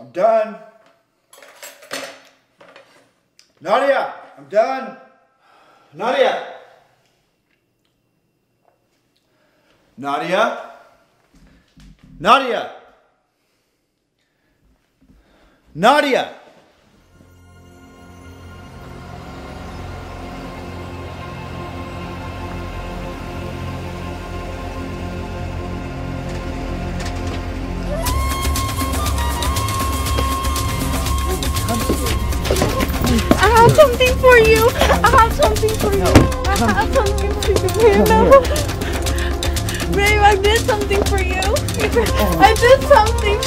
I'm done. Nadia, I'm done. Nadia. Nadia. Nadia. Nadia. Have something for you. I have something for you. I have something for you. You know? Babe, I did something for you. I did something